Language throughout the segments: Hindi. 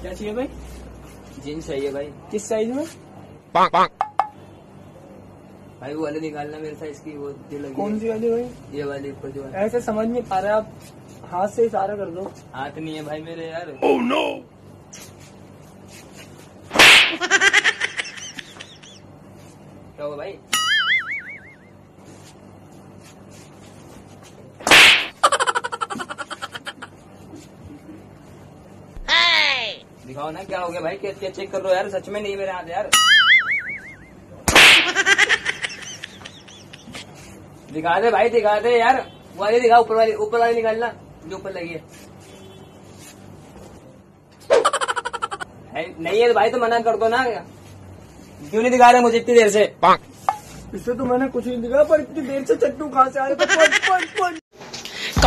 क्या चाहिए भाई? जीन्स चाहिए भाई। किस साइज़ में? भाई वो वाले निकालना मेरे साइज़ की वो जो लगी कौन सी वाली भाई? ये वाली ऊपर जो ऐसे समझ नहीं पा रहे आप। हाथ से इशारा कर दो। हाथ नहीं है भाई मेरे यार। Oh, no! क्या हुआ भाई? दिखाओ ना, क्या हो गया भाई? क्या चेक कर लो यार, सच में नहीं मेरे हाथ यार। दिखा दे भाई, दिखा दे यार। वाली दिखा, ऊपर वाली ऊपर वाली निकालना जो ऊपर लगी है। नहीं है तो भाई तो मना कर दो ना। क्यों नहीं दिखा रहे मुझे इतनी देर से? इससे तो मैंने कुछ नहीं दिखा पर इतनी देर से चट्टू कहाँ से आ रहे थे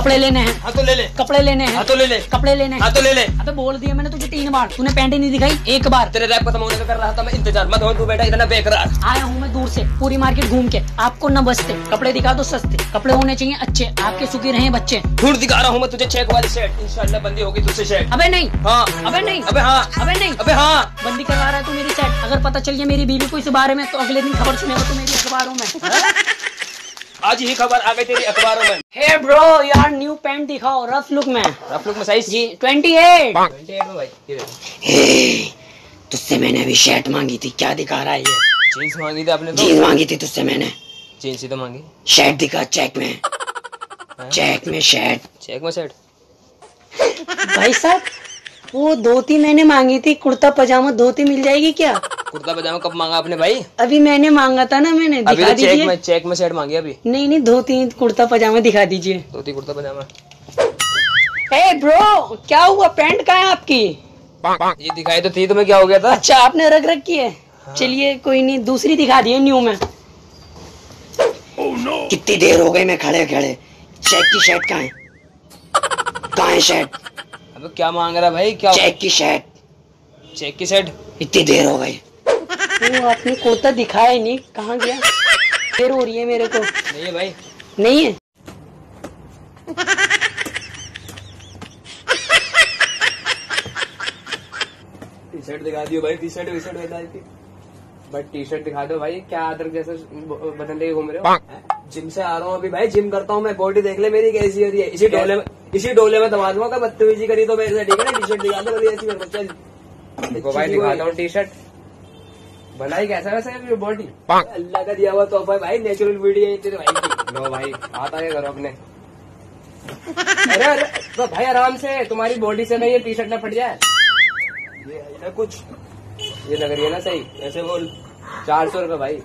कपड़े लेने हैं। हाँ तो ले ले। कपड़े लेने हैं। हाँ तो ले ले। कपड़े लेने हैं। हाँ तो ले ले। अबे बोल दिया मैंने तुझे तीन बार। तूने पैंट ही नहीं दिखाई एक बार। तेरे रैप खत्म होने का कर रहा था मैं इंतज़ार। मत हो तू बेटा इतना बेकरार। आया हूँ मैं दूर से पूरी मार्केट घूम के। आपको न बचते। कपड़े दिखा दो सस्ते। कपड़े होने चाहिए अच्छे। आपके सुखी रहे बच्चे। फिर दिखा रहा हूँ मैं तुझे चेक वाली शर्ट इंशाल्लाह बंदी होगी तुझसे शर्ट अबे नहीं। हाँ। अबे नहीं। अबे हाँ। अबे नहीं। अबे हाँ। बंदी करवा रहा है तू मेरी सेट अगर पता चल गया मेरी बीवी को इस बारे में तो अगले दिन खबर सुनेगा तो मेरी अखबारों में। आज ही खबर आ गई तेरी अखबारों में। हे ब्रो यार न्यू पैंट दिखाओ रफ लुक में। रफ लुक में साइज़ जी ट्वेंटी एट 28 में भाई ये देखो। तुझसे मैंने अभी शर्ट मांगी थी क्या दिखा रहा है ये? जीन्स मांगी थी आपने तो? जीन्स मांगी थी तुझसे मैंने। जीन्स ही तो मांगी। शर्ट दिखा चेक में। चेक में शर्ट चेक में शर्ट भाई साहब वो धोती मैंने मांगी थी कुर्ता पजामा धोती मिल जाएगी क्या? कुर्ता पजामा कब मांगा आपने भाई? अभी मैंने मांगा था ना मैंने अभी दिखा तो चेक में चेक में शर्ट मांगी अभी। नहीं नहीं धोती कुर्ता पजामा दिखा दीजिए। धोती कुर्ता पजामा। ए ब्रो क्या हुआ? पैंट कहाँ है आपकी? ये दिखाई तो थी तुम्हें क्या हो गया था? अच्छा आपने रख रखी है। चलिए कोई नहीं दूसरी दिखा दिए न्यू में। कितनी देर हो गई मैं खड़े खड़े। चेक की शर्ट कहाँ है? कहाँ है शर्ट अबे क्या मांग रहा भाई? क्या चेक की शर्ट चेक की शर्ट इतनी देर हो गई। वो आपने कुर्ता दिखाया ही नहीं। कहाँ गया? देर हो रही है मेरे को। नहीं है भाई। नहीं है? टी शर्ट दिखा दियो भाई टी शर्ट शर्ट बता दी बट टी शर्ट दिखा दो भाई क्या अदरक जैसे बदन लेके घूम रहे हो? जिम से आ रहा हूँ अभी भाई जिम करता हूँ मैं। बॉडी देख ले मेरी कैसी हो रही है। इसी डोले में इसी डोले में दबा दूँगा। बदतमीजी करी तो मेरे से ठीक है ना? टी शर्ट दिखा दो ऐसी। चल देखो भाई दिखाता हूँ टी शर्ट बनाई कैसा वैसा है बॉडी अल्लाह का दिया हुआ तोहफा है भाई नेचुरल ब्यूटी है तेरे भाई। की लो भाई हाथ आगे करो अपने। अरे अरे तो भाई आराम से तुम्हारी बॉडी से ना ये टी शर्ट ना फट जाए। ये है ना कुछ। ये लग रही है ना सही। ऐसे बोल चार सौ रुपये भाई।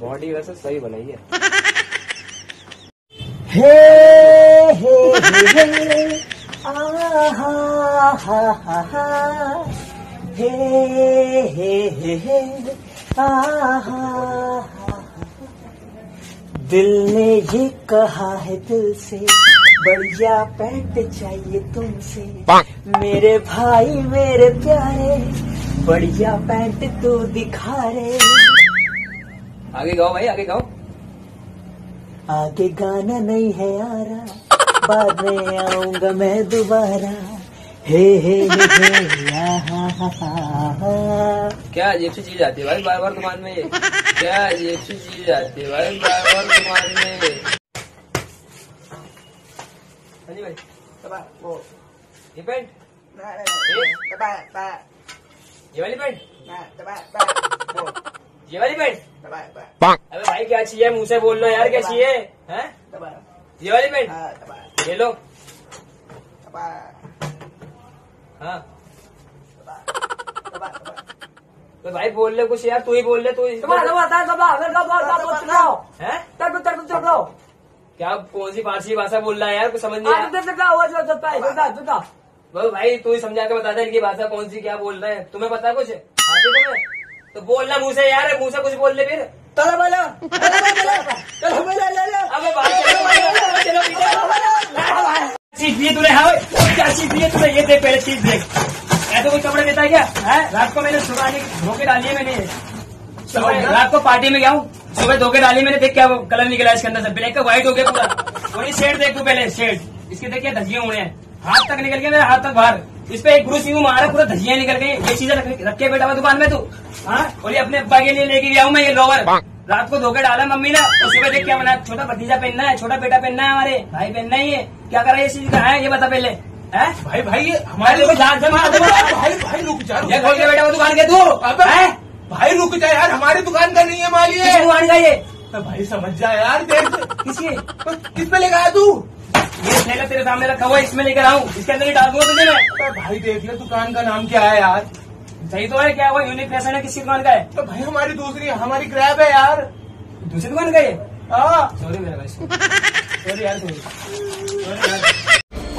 बॉडी वैसे सही बनाई है। हे हे हे आहा हा हा हा। हे हे हे हे। आहा। दिल ने ये कहा है दिल से बढ़िया पैंट चाहिए तुमसे। मेरे भाई मेरे प्यारे बढ़िया पैंट तू दिखा रे। आगे गाओ भाई आगे गाओ। आगे गाना नहीं है आ रहा बाद में आऊँगा मैं दोबारा। हे हे हे हे आहा, हा, हा, हा। क्या अजीब सी चीज़ आती है भाई बार बार दुकान में ये क्या अजीब सी चीज़ आती है भाई बार बार दुकान में हाँ जी भाई वो ये पैंट ये वाली पैंट ये वाली पैंट अबे भाई क्या चाहिए मुँह से बोल लो यार क्या चाहिए हैं ये वाली पैंट ले लो हाँ तो भाई बोल ले कुछ यार तू ही बोल ले तू ही- हैं? क्या कौन सी फारसी भाषा बोल रहा है यार कुछ समझ नहीं भाई तू ही समझा के बता दे इनकी भाषा कौन सी क्या बोल रहे हैं तुम्हें पता है कुछ आते तुम्हें तो बोलना मुँह से यार मुँह से कुछ बोल ले फिर अबे बात चलो चलो पीछे चीज़ दिए तूने हाँ क्या चीज़ दिए तूने ये पहले चीज़ ऐसे कोई कपड़े देता है क्या? है? रात को मैंने सुबह धोके डाली है मैंने। सुबह रात को पार्टी में गया हूँ। सुबह धोके डाली मैंने देख क्या वो कलर निकला इसके अंदर से। ब्लैक का व्हाइट हो गया पूरा। वही शेड देख तू पहले शेड इसके देखिए क्या धजिए हुए हैं। हाथ तक निकल गया मेरे हाथ तक बाहर। इस पे एक ब्रूस यूँ मारा पूरा धजिया निकल गई। ये चीज़ें रख रख के बैठा हुआ दुकान में तू। हाँ? और ये अपने अब्बा के लिए लेके गया हूँ मैं ये लोवर रात को धोखे डाला मम्मी ने। और सुबह देख क्या बना छोटा भतीजा पहनना है छोटा बेटा पहनना है हमारे। भाई पहनना ही है। क्या करा ये चीज़ कहा है? ये बता पहले। है? भाई भाई ये हमारे हमारे जान से मार भाई भाई रुक जा रुक ये खोल के बैठा हुआ दुकान के तू। है? भाई रुक जा यार हमारी दुकान का नहीं है माल ये। दुकान का ये तो भाई समझ जा यार देख। किसकी किस पे लेकर आया तू? ये थैला तेरे सामने रखा हुआ है, इसमें लेकर आऊँ। इसके अंदर ही डाल दूँगा तुझे मैं। भाई देख ले दुकान का नाम क्या है यार। सही तो है क्या हुआ? यूनिक फ़ैशन है किसी दुकान का है? तो भाई हमारी दूसरी हमारी क्रैब है यार। दूसरी दुकान का ये हाँ। सॉरी मेरा भाई सॉरी यार सॉरी सॉरी यार।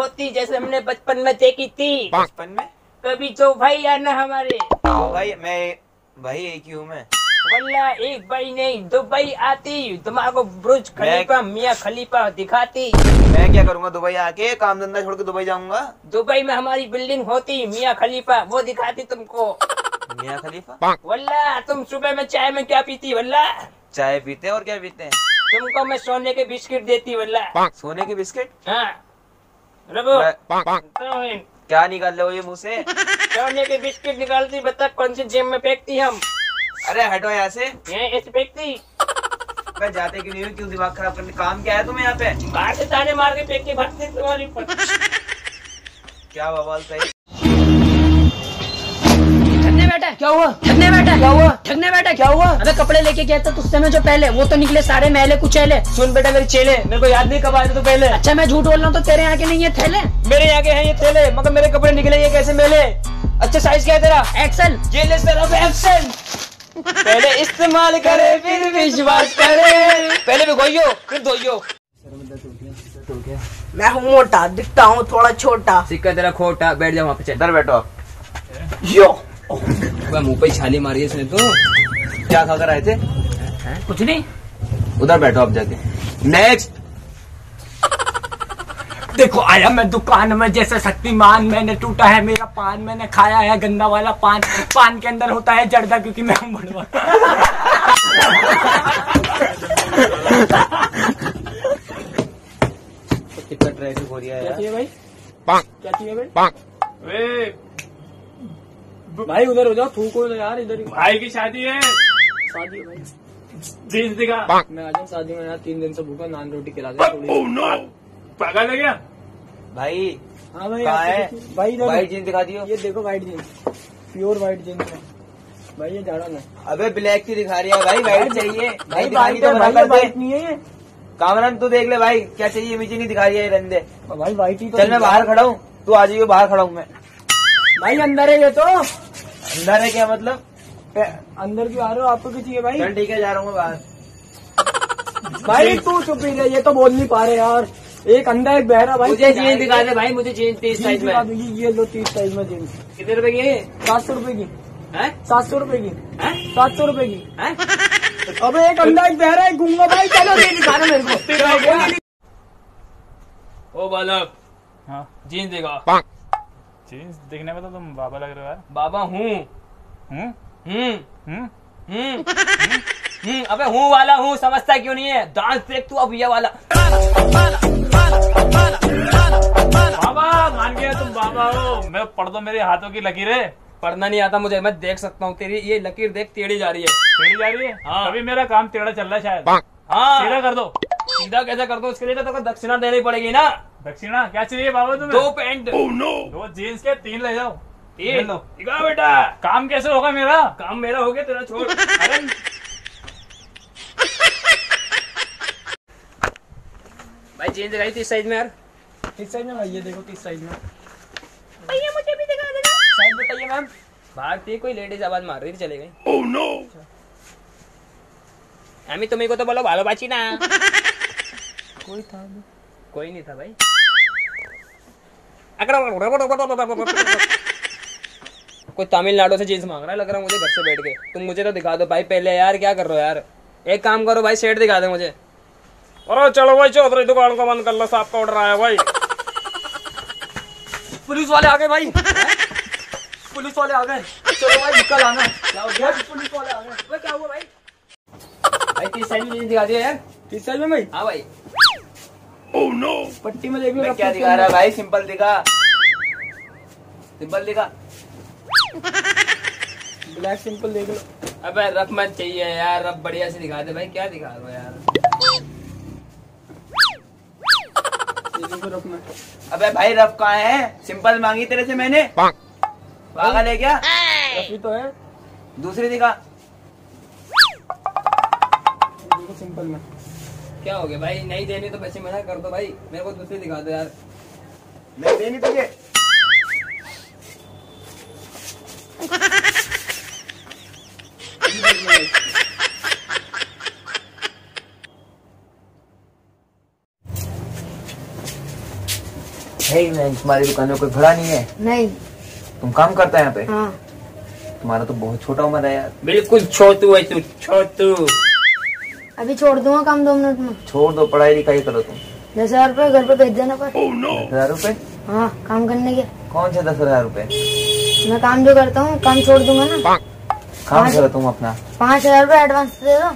होती जैसे हमने बचपन में देखी थी बचपन में कभी तो भाई आना हमारे तो भाई मैं भाई एक ही हूँ मैं वल्ला एक भाई नहीं दो भाई आती तुम्हारे ब्रुज खलीफा मियाँ खलीफा दिखाती मैं क्या करूँगा दुबई आके काम धंधा छोड़ के दुबई जाऊंगा दुबई में हमारी बिल्डिंग होती मियाँ खलीफा वो दिखाती तुमको मियाँ खलीफा? वल्ला तुम सुबह में चाय में क्या पीती वल्ला? चाय पीते और क्या पीते हैं? तुमको मैं सोने के बिस्किट देती वल्ला। सोने के बिस्किट? हाँ। क्या निकाल रहे हो ये मुँह से? सोने के बिस्किट निकालती बता कौन सी जेब में फेंकती हम? अरे हटो यहाँ से। ऐसे फेंकती। मैं जाते क्यों नहीं हूँ? क्यों दिमाग खराब करने? काम क्या है तुम्हें यहाँ पे? बाहर से ताने मार के फेंक के भरती तुम्हारी ऊपर। क्या बवाल सही बैठा क्या हुआ? ठगने बैठा क्या हुआ? ठगने बैठा क्या हुआ? अबे कपड़े लेके गया था तुझसे में जो पहले वो तो निकले सारे मैले कुचेले। सुन बेटा मेरे चेले मेरे को याद नहीं कब आए थे तो पहले। अच्छा मैं झूठ बोल रहा हूँ तो तेरे यहाँ के नहीं है थैले। मेरे यहाँ के हैं ये थैले मगर मेरे कपड़े निकले ये कैसे मेले? अच्छा साइज़ क्या है तेरा? एक्सल ये ले तेरा एक्शन पहले इस्तेमाल करे फिर विश्वास करे। पहले भी गोइयो फिर धोइयो। मैं हूँ मोटा दिखता हूँ थोड़ा छोटा। सिक्का तेरा खोटा बैठ जाओ वहाँ पे चल। इधर बैठो। आप यो। मुँह पे छाली मारी है इसने तो। क्या खाकर आए थे? कुछ नहीं। उधर बैठो आप जाके। नेक्स्ट देखो आया मैं दुकान में जैसे शक्तिमान मैंने टूटा है मेरा पान मैंने खाया है गंदा वाला पान। पान के अंदर होता है जर्दा क्योंकि मैं हूँ। बड़वा कितना ट्रैफ़िक हो रहा है भाई? क्या चाहिए भाई? भाई उधर हो जाओ थूको ना यार? इधर भाई की शादी है। शादी है भाई। जींस दिखा। मैं आ जाऊँ शादी में यार तीन दिन से भूखा नान रोटी खिला दे थोड़ी पागल है क्या? भाई हाँ भाई कहाँ है? भाई है। जींस दिखा दियो। ये देखो white jeans pure white jeans है। भाई ये जाड़ा ना। अबे ब्लैक की दिखा रही है? भाई वाइट चाहिए। भाई है तो भाई व्हाइट नहीं है ये। कामरान तू देख ले भाई क्या चाहिए मुझे नहीं दिखा रही है रंदे भाई व्हाइट ही तो चल मैं बाहर खड़ा हूँ। तू आ जाइयो बाहर खड़ा हूँ मैं। भाई अंदर है ये तो। अंदर है क्या मतलब? अंदर क्यों आ रहे हो? आपको क्या चाहिए भाई। चल ठीक है जा रहा हूँ बाहर। भाई तू चुप ही रह ये तो बोल नहीं पा रहे यार। एक अंदर एक बहरा भाई। मुझे जीन्स दिखा दे भाई मुझे जीन्स तीस साइज़ में। ये लो तीस साइज़ में जीन्स कितने रुपए की सात सौ रुपए की। सात सौ रुपए की। सात सौ रुपए की। हैं? अबे एक अंदर एक बहरा एक गूँगा भाई चलो ये दिखा दो मेरे को। ओ बालक। हाँ। जीन्स देगा जीन्स दिखने में तो तुम बाबा लग रहे हो यार। बाबा हूँ। हम्म? हम्म। हम्म? हम्म। हम्म। अबे हूँ वाला हूँ समझता क्यों नहीं है? डांस देख तू अब ये वाला। बाबा मान गया तुम बाबा हो। मैं पढ़ दो मेरे हाथों की लकीरें। पढ़ना नहीं आता मुझे मैं देख सकता हूँ तेरी ये लकीर देख टेढ़ी जा रही है। टेढ़ी जा रही है? हाँ। अभी मेरा काम टेढ़ा चल रहा है शायद। सीधा हाँ। कर दो। सीधा कैसे कर दो उसके लिए तो दक्षिणा देनी पड़ेगी ना। दक्षिणा? क्या चाहिए बाबा तुम्हें? दो पैंट। दो जीन्स के तीन ले जाओ। तीन? लो। बेटा। काम कैसे होगा मेरा? काम मेरा हो गया तेरा छोड़। अरे भाई जीन्स दिखाई तीस साइज़ में यार। तीस साइज़ में भाई? ये देखो तीस साइज़ में। भैया मुझे भी दिखा देना। साइज़ बताइए मैम बाहर थी कोई लेडीज़ आवाज़ मार रही थी चले गई। ओह नो अमी तुम्हें को तो बोलो भालो बाची ना। कोई था कोई नहीं था भाई। कोई तमिलनाडु से जींस मांग रहा है लग रहा है मुझे घर से बैठ के। तुम मुझे तो दिखा दो भाई पहले यार क्या कर रहे हो यार? एक काम करो भाई सेट दिखा दे मुझे। अरे चलो भाई चौधरी दुकान को बंद कर लो साहब का ऑर्डर आया भाई। पुलिस वाले आ गए भाई। पुलिस वाले आ गए। चलो भाई निकल आना। क्या हो गया पुलिस वाले आ गए। क्या हुआ भाई? भाई तीस साइज़ में दिखा दियो यार। तीस साल में भाई? हाँ भाई। पट्टी में देख लो क्या दिखा रहा है भाई? सिंपल दिखा। सिंपल दिखा। ब्लैक सिंपल देख लो। अबे रफ मत चाहिए यार। रफ बढ़िया से दिखा दे भाई। क्या दिखा रहे हो यार? रफ में अबे भाई रफ कहाँ है? सिंपल मांगी तेरे से मैंने। पागल है क्या? रफ तो है। दूसरी दिखा सिंपल में। क्या हो गया भाई? नहीं देनी तो पैसे मना कर दो भाई। मेरे को दूसरी दिखा दो यार। नहीं देनी तुझे। है नहीं तुम्हारी दुकान में कोई खड़ा नहीं है? नहीं। तुम काम करता है यहाँ पे? हाँ। तुम्हारा तो बहुत छोटा उम्र है यार। बिल्कुल छोटू है तू छोटू। अभी छोड़ दूँगा काम दो मिनट में। छोड़ दो पढ़ाई लिखाई करो तुम। दस हज़ार रूपए घर पे भेज देना पर। दस हज़ार रूपए? हाँ काम करने के। कौन से दस हज़ार रूपए? मैं काम जो करता हूँ काम छोड़ दूँगा ना। काम करो तुम अपना। पाँच हज़ार रूपए एडवांस दे दो।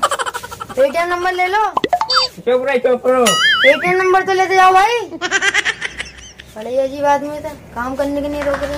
पेटीएम नंबर ले लो। चुप रहे चुप रहो। पेटीएम नंबर तो लेते जाओ भाई। बड़े अजीब आदमी था काम करने के नहीं रोक रहे